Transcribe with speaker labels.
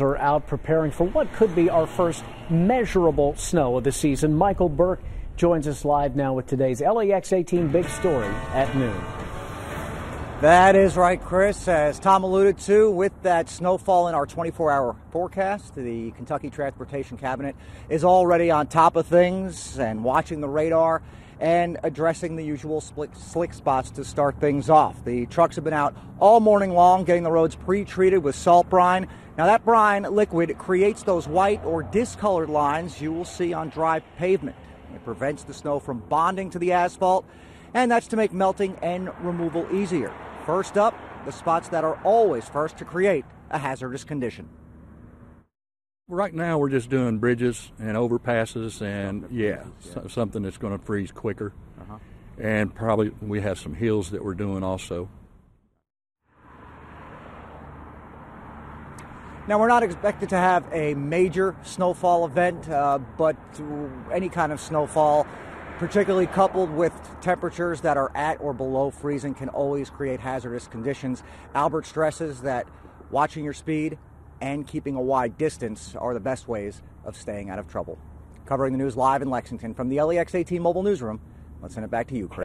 Speaker 1: are out preparing for what could be our first measurable snow of the season. Michael Burke joins us live now with today's LEX 18 big story at noon.
Speaker 2: That is right, Chris. As Tom alluded to, with that snowfall in our 24 hour forecast, the Kentucky Transportation Cabinet is already on top of things and watching the radar and addressing the usual slick spots to start things off. The trucks have been out all morning long getting the roads pre treated with salt brine. Now, that brine liquid creates those white or discolored lines you will see on dry pavement. It prevents the snow from bonding to the asphalt, and that's to make melting and removal easier. First up, the spots that are always first to create a hazardous condition.
Speaker 3: Right now, we're just doing bridges and overpasses, and yeah, yeah. something that's going to freeze quicker. Uh-huh. And probably we have some hills that we're doing also.
Speaker 2: Now, we're not expected to have a major snowfall event, uh, but any kind of snowfall, particularly coupled with temperatures that are at or below freezing, can always create hazardous conditions. Albert stresses that watching your speed, and keeping a wide distance are the best ways of staying out of trouble. Covering the news live in Lexington from the LEX 18 mobile newsroom, let's send it back to you, Chris.